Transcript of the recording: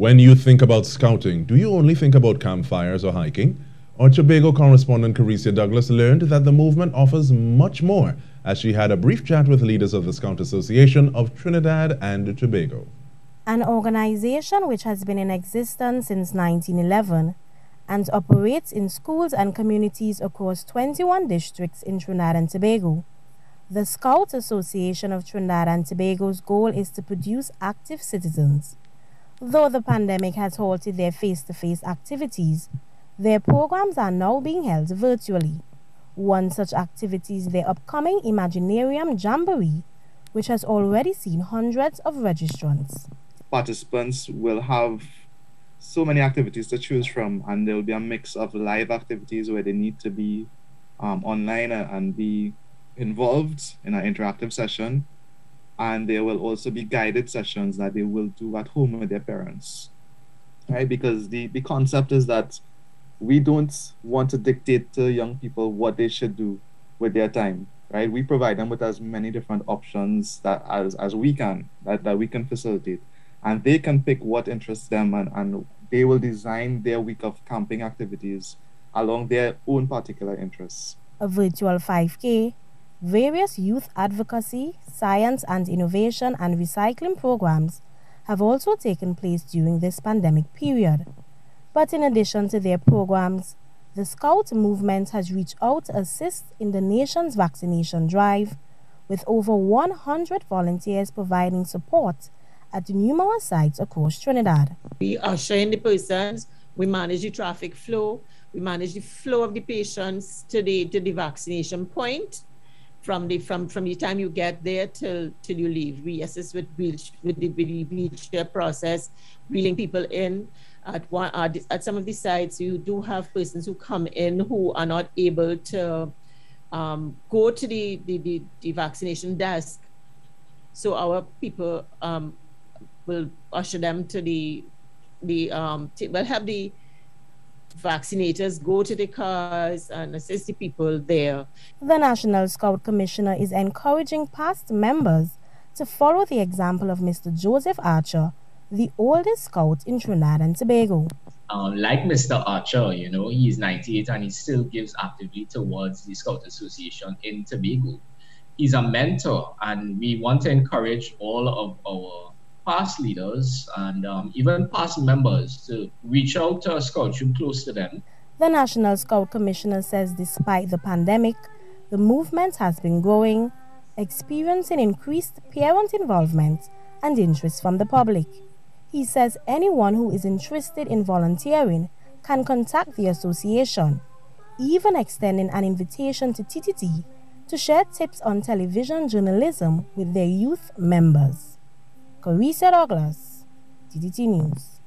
When you think about scouting, do you only think about campfires or hiking? Our Tobago correspondent Caricia Douglas learned that the movement offers much more as she had a brief chat with leaders of the Scout Association of Trinidad and Tobago. An organization which has been in existence since 1911 and operates in schools and communities across 21 districts in Trinidad and Tobago. The Scout Association of Trinidad and Tobago's goal is to produce active citizens. Though the pandemic has halted their face to face activities, their programs are now being held virtually. One such activity is their upcoming Imaginarium Jamboree, which has already seen hundreds of registrants. Participants will have so many activities to choose from, and there will be a mix of live activities where they need to be um, online and be involved in an interactive session. And there will also be guided sessions that they will do at home with their parents. Right? Because the, the concept is that we don't want to dictate to young people what they should do with their time right we provide them with as many different options that as, as we can that, that we can facilitate and they can pick what interests them and, and they will design their week of camping activities along their own particular interests a virtual 5k various youth advocacy science and innovation and recycling programs have also taken place during this pandemic period but in addition to their programs, the Scout movement has reached out to assist in the nation's vaccination drive, with over 100 volunteers providing support at numerous sites across Trinidad. We usher in the persons, we manage the traffic flow, we manage the flow of the patients to the to the vaccination point from the from from the time you get there till till you leave. We assist with with the, wheelchair process, wheeling people in at one at some of the sites you do have persons who come in who are not able to um, go to the, the, the, the, vaccination desk so our people um, will usher them to the the um, t- will have the vaccinators go to the cars and assist the people there. The National Scout Commissioner is encouraging past members to follow the example of Mr. Joseph Archer, the oldest scout in Trinidad and Tobago. Um, like Mr. Archer, you know, he's 98 and he still gives actively towards the Scout Association in Tobago. He's a mentor, and we want to encourage all of our past leaders and um, even past members to reach out to a scout who close to them. The National Scout Commissioner says despite the pandemic, the movement has been growing, experiencing increased parent involvement and interest from the public. He says anyone who is interested in volunteering can contact the association, even extending an invitation to TTT to share tips on television journalism with their youth members. Caricia Douglas, TTT News.